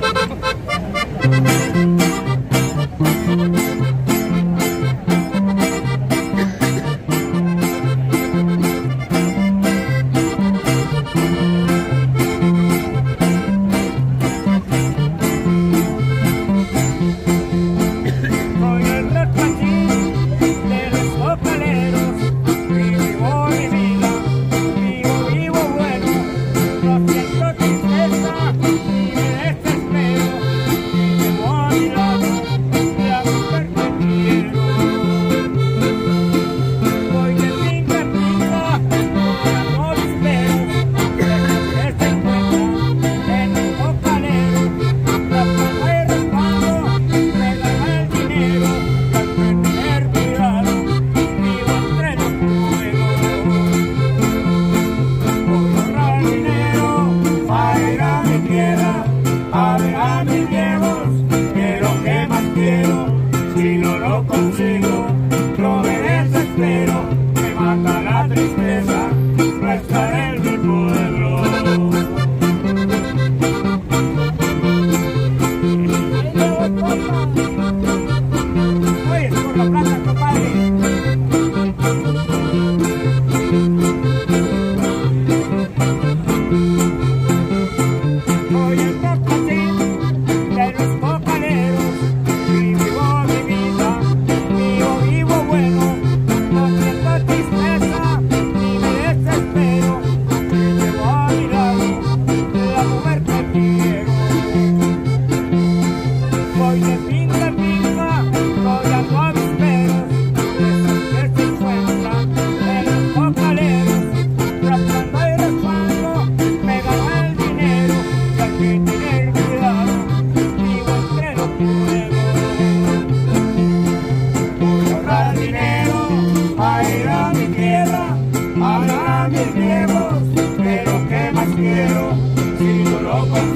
Thank you. no lo consigo, lo desespero, me mata la tristeza, no estar en mi pueblo. Oye. mi miedos, pero qué más quiero si no lo